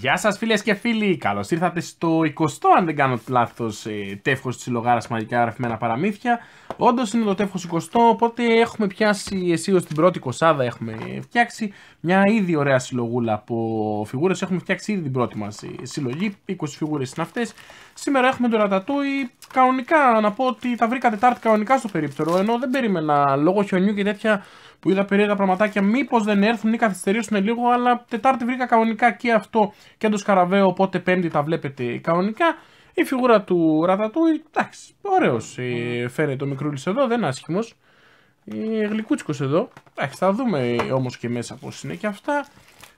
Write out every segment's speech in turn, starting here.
Γεια σας φίλες και φίλοι, καλώς ήρθατε στο 20 αν δεν κάνω λάθος ε, τεύχος της Λογάρας Μαγικά Γραφημένα Παραμύθια. Όντως είναι το τεύχος 20, οπότε έχουμε πιάσει εσύ ως την πρώτη κοσάδα έχουμε φτιάξει μια ήδη ωραία συλλογούλα από φιγούρες. Έχουμε φτιάξει ήδη την πρώτη μας ε, συλλογή, 20 φιγούρες είναι αυτές. Σήμερα έχουμε το ρατατούι, κανονικά να πω ότι τα βρήκα Τετάρτη κανονικά στο περίπτερο Ενώ δεν περίμενα λόγω χιονιού και τέτοια που είδα περίεργα πραγματάκια. Μήπως δεν έρθουν ή καθυστερήσουν λίγο, αλλά Τετάρτη βρήκα κανονικά και αυτό και το σκαραβαίο. Οπότε Πέμπτη τα βλέπετε κανονικά. Η φιγούρα του Ρατατούι, εντάξει, ωραίος ε, φαίνεται ο μικρούλης εδώ, δεν είναι άσχημος. Ε, γλυκούτσικος εδώ. Εντάξει, θα δούμε όμως και μέσα πώς είναι και αυτά.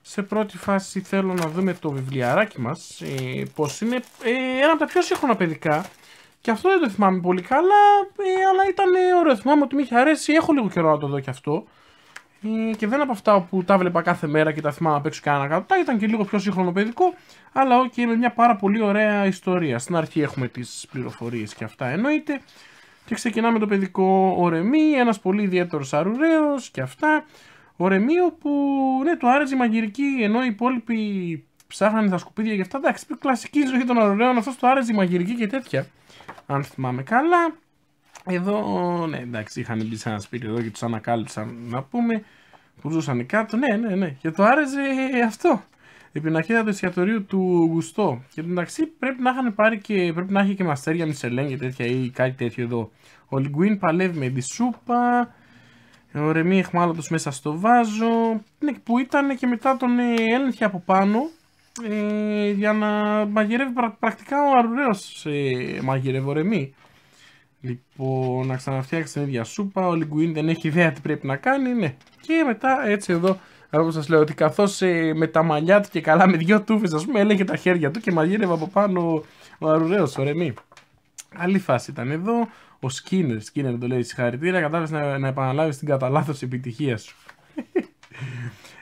Σε πρώτη φάση θέλω να δούμε το βιβλιαράκι μας. Ε, πώς είναι. Ε, ένα από τα πιο σύγχρονα παιδικά. Και αυτό δεν το θυμάμαι πολύ καλά, ε, αλλά ήταν ωραίο. Θυμάμαι ότι μου είχε αρέσει. Έχω λίγο καιρό να το δω και αυτό. Ε, και δεν από αυτά που τα βλέπα κάθε μέρα και τα θυμάμαι απ' έξω κανένα κάτω. Ήταν και λίγο πιο σύγχρονο παιδικό, αλλά ok, με μια πάρα πολύ ωραία ιστορία. Στην αρχή έχουμε τις πληροφορίες και αυτά εννοείται. Και ξεκινάμε το παιδικό ορεμί, ένας πολύ ιδιαίτερος αρουραίος και αυτά. Ορεμί όπου ναι, του άρεσε η μαγειρική, ενώ οι υπόλοιποι ψάχνανε τα σκουπίδια και αυτά. Εντάξει, κλασική ζωή των αρουραίων, αυτός του άρεσε η μαγειρική και τέτοια αν θυμάμαι καλά. Εδώ, ναι, εντάξει, είχαν μπει σε ένα σπίτι εδώ και τους ανακάλυψαν να πούμε που ζούσαν κάτω. Ναι, ναι, ναι. Και το άρεσε αυτό. Η πινακίδα του εστιατορίου του Γουστό. Και εντάξει πρέπει να είχαν πάρει και πρέπει να έχει και μαστέρια Μισελέν και τέτοια ή κάτι τέτοιο εδώ. Ο Λιγκουίν παλεύει με τη σούπα. Ο Ρεμί εχμάλωτος μέσα στο βάζο. Ναι, που ήταν και μετά τον ε, έλεγχε από πάνω ε, για να μαγειρεύει πρακτικά ο Αρουραίος ε, μαγειρεύει ο Ρεμί. Λοιπόν, να ξαναφτιάξει την ίδια σούπα, ο Λιγκουίν δεν έχει ιδέα τι πρέπει να κάνει, ναι. Και μετά έτσι εδώ, όπω σας λέω, ότι καθώς ε, με τα μαλλιά του και καλά με δυο τούφες, ας πούμε, έλεγε τα χέρια του και μαγείρευε από πάνω ο Αρουραίος, ο Ρεμί. Άλλη φάση ήταν εδώ. Ο Σκίνερ, Σκίνερ το λέει συγχαρητήρια, κατάφερε να, να επαναλάβεις την καταλάθωση επιτυχία σου.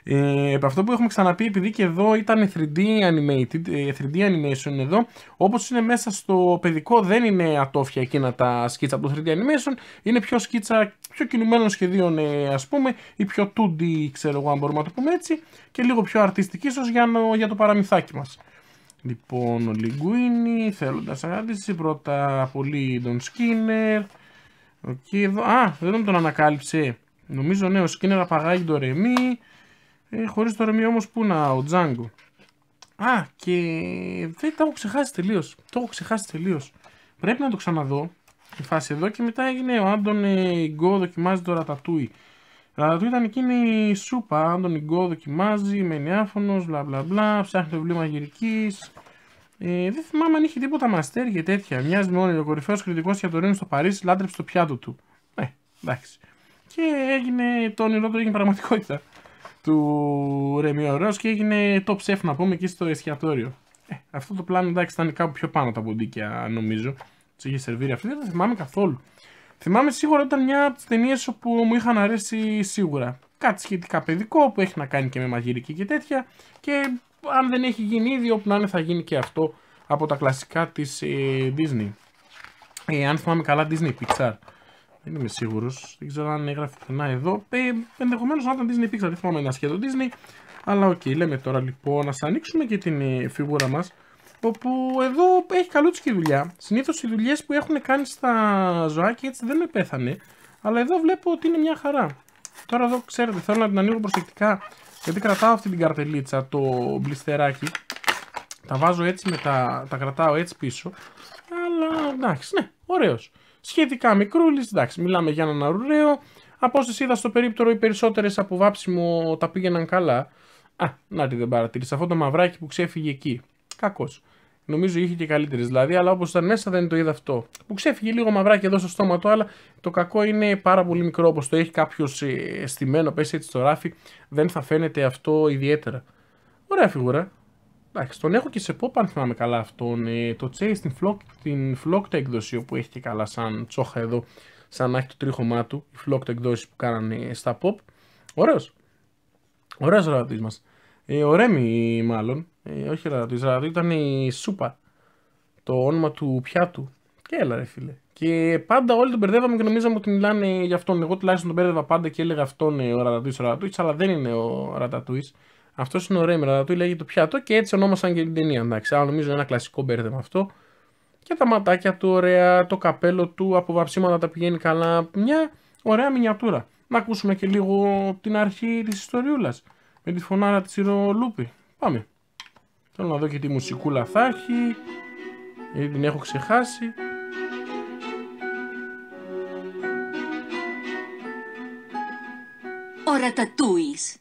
Ε, αυτό που έχουμε ξαναπεί, επειδή και εδώ ήταν 3D, animated, 3D ε, animation εδώ, όπως είναι μέσα στο παιδικό δεν είναι ατόφια εκείνα τα σκίτσα από το 3D animation, είναι πιο σκίτσα, πιο κινουμένων σχεδίων ε, ας πούμε, ή πιο 2D ξέρω εγώ αν μπορούμε να το πούμε έτσι, και λίγο πιο αρτιστική ίσως για, για το παραμυθάκι μας. Λοιπόν, ο Λιγκουίνι, θέλοντας αγάπηση, πρώτα πολύ τον Σκίνερ. Okay, εδώ, α, δεν τον ανακάλυψε. Νομίζω ναι, ο Σκίνερ απαγάγει το ρεμί. Ε, χωρίς το ρεμί όμως που να, ο Τζάγκο. Α, και δεν το έχω ξεχάσει τελείως. Το έχω ξεχάσει τελείως. Πρέπει να το ξαναδώ. Η φάση εδώ και μετά έγινε ο Άντων Γκο δοκιμάζει το ρατατούι. Ρατατούι ήταν εκείνη η σούπα. Άντων Γκο δοκιμάζει, μένει άφωνος, μπλα μπλα μπλα, ψάχνει το βιβλίο μαγειρικής. Ε, δεν θυμάμαι αν είχε τίποτα μαστέρ και τέτοια. Μοιάζει με όνειρο. Ο κορυφαίος κριτικός για το Ρήνο στο Παρίσι λάτρεψε το πιάτο του. Ε, εντάξει. Και έγινε το όνειρό του έγινε πραγματικότητα του Ρεμιορέως και έγινε top chef να πούμε εκεί στο εστιατόριο. Ε, αυτό το πλάνο εντάξει ήταν κάπου πιο πάνω τα ποντίκια νομίζω. Τους είχε σερβίρει αυτή, δεν το θυμάμαι καθόλου. Θυμάμαι σίγουρα ήταν μια από τις ταινίες όπου μου είχαν αρέσει σίγουρα. Κάτι σχετικά παιδικό που έχει να κάνει και με μαγειρική και τέτοια. Και αν δεν έχει γίνει ήδη, όπου να είναι θα γίνει και αυτό από τα κλασικά της ε, Disney. Ε, αν θυμάμαι καλά, Disney Pixar. Δεν είμαι σίγουρος. Δεν ξέρω αν έγραφε πουθενά εδώ. Ε, Ενδεχομένως να ήταν Disney Pixar. Δεν θυμάμαι ένα σχέδιο Disney. Αλλά OK, okay, λέμε τώρα λοιπόν να σας ανοίξουμε και την ε, φιγούρα μας. Όπου εδώ έχει καλούτσικη δουλειά. Συνήθως οι δουλειές που έχουν κάνει στα ζωάκια έτσι δεν με πέθαναν. Αλλά εδώ βλέπω ότι είναι μια χαρά. Τώρα εδώ ξέρετε, θέλω να την ανοίγω προσεκτικά. Γιατί κρατάω αυτή την καρτελίτσα, το μπλιστεράκι. Τα βάζω έτσι με τα, τα κρατάω έτσι πίσω. Αλλά εντάξει, ναι, ωραίος σχετικά μικρούλης. Εντάξει, μιλάμε για έναν αρουραίο. Από όσε είδα στο περίπτερο, οι περισσότερες από βάψιμο τα πήγαιναν καλά. Α, να τη δεν παρατήρησα. Αυτό το μαυράκι που ξέφυγε εκεί. Κακός. Νομίζω είχε και καλύτερες δηλαδή, αλλά όπως ήταν μέσα δεν το είδα αυτό. Που ξέφυγε λίγο μαυράκι εδώ στο στόμα του, αλλά το κακό είναι πάρα πολύ μικρό. Όπως το έχει κάποιος ε, στημένο, πέσει έτσι στο ράφι, δεν θα φαίνεται αυτό ιδιαίτερα. Ωραία φιγούρα. Εντάξει, τον έχω και σε pop αν θυμάμαι καλά αυτόν. Ε, το Chase στην Flock, την Flocked έκδοση όπου έχει και καλά σαν τσόχα εδώ, σαν να έχει το τρίχωμά του. Η Flocked εκδόση που κάνανε στα pop. Ωραίος. Ωραίος ο ραρατής μας. Ε, ο Ρέμι μάλλον. Ε, όχι ο ραρατής, ραρατή ήταν η Σούπα. Το όνομα του πιάτου. Και έλα ρε φίλε. Και πάντα όλοι τον μπερδεύαμε και νομίζαμε ότι μιλάνε για αυτόν. Εγώ τουλάχιστον τον μπέρδευα πάντα και έλεγα αυτόν ε, ο Ραρατούι ο Ραρατούι, αλλά δεν είναι ο Ραρατούι. Αυτός είναι ωραίο με του λέγει το πιάτο και έτσι ονόμασαν και την ταινία. Εντάξει, αλλά νομίζω είναι ένα κλασικό μπέρδεμα αυτό. Και τα ματάκια του ωραία, το καπέλο του από βαψίματα τα πηγαίνει καλά. Μια ωραία μινιατούρα. Να ακούσουμε και λίγο την αρχή της ιστοριούλας. Με τη φωνάρα της Ηρολούπη. Πάμε. Θέλω να δω και τι μουσικούλα θα έχει. Γιατί την έχω ξεχάσει. Ο Ρατατούις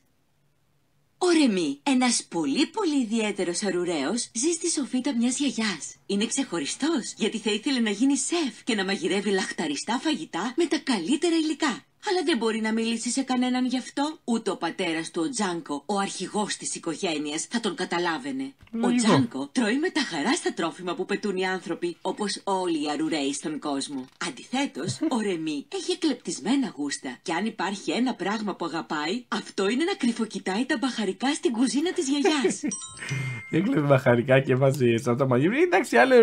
ο Ρεμί, ένας πολύ πολύ ιδιαίτερος αρουραίος, ζει στη σοφίτα μιας γιαγιάς. Είναι ξεχωριστός γιατί θα ήθελε να γίνει σεφ και να μαγειρεύει λαχταριστά φαγητά με τα καλύτερα υλικά. Αλλά δεν μπορεί να μιλήσει σε κανέναν γι' αυτό. Ούτε ο πατέρας του, ο Τζάνκο, ο αρχηγός της οικογένειας, θα τον καταλάβαινε. Ο Τζάνκο τρώει με τα χαρά στα τρόφιμα που πετούν οι άνθρωποι, όπως όλοι οι αρουραίοι στον κόσμο. Αντιθέτως, ο Ρεμί έχει εκλεπτισμένα γούστα. Και αν υπάρχει ένα πράγμα που αγαπάει, αυτό είναι να κρυφοκοιτάει τα μπαχαρικά στην κουζίνα της γιαγιάς. Έκλεβε μπαχαρικά και βάζει σαν τα μαγειρία. Εντάξει, άλλοι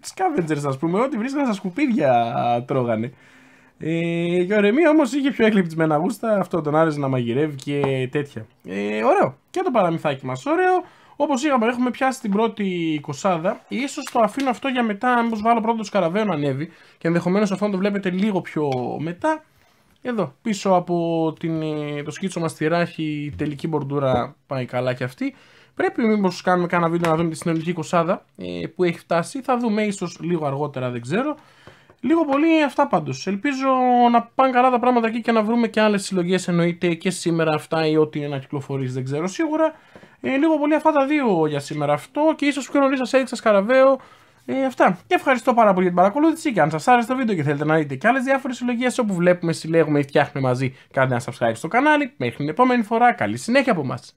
σκάβεντζερ, ας πούμε, ό,τι βρίσκαν στα σκουπίδια τρώγανε. Ε, και ο Ρεμί όμως είχε πιο εκλειπτισμένα γούστα, αυτό τον άρεσε να μαγειρεύει και τέτοια. Ε, ωραίο. Και το παραμυθάκι μας, ωραίο. Όπως είπαμε, έχουμε πιάσει την πρώτη κοσάδα. σω το αφήνω αυτό για μετά, μήπως βάλω πρώτο το σκαραβαίο να ανέβει. Και ενδεχομένως αυτό να το βλέπετε λίγο πιο μετά. Εδώ, πίσω από την, ε, το σκίτσο μας τη ράχη, η τελική μπορντούρα πάει καλά και αυτή. Πρέπει μήπως κάνουμε κάνα βίντεο να δούμε τη συνολική κοσάδα ε, που έχει φτάσει. Θα δούμε ίσως λίγο αργότερα, δεν ξέρω. Λίγο πολύ αυτά πάντως. Ελπίζω να πάνε καλά τα πράγματα εκεί και να βρούμε και άλλες συλλογές εννοείται και σήμερα αυτά ή ό,τι είναι να κυκλοφορήσει δεν ξέρω σίγουρα. Ε, λίγο πολύ αυτά τα δύο για σήμερα αυτό και ίσως πιο νωρίς σας έδειξα σκαραβαίο. Ε, αυτά. Και ευχαριστώ πάρα πολύ για την παρακολούθηση και αν σας άρεσε το βίντεο και θέλετε να δείτε και άλλες διάφορες συλλογίες όπου βλέπουμε, συλλέγουμε ή φτιάχνουμε μαζί κάντε ένα subscribe στο κανάλι. Μέχρι την επόμενη φορά καλή συνέχεια από μας.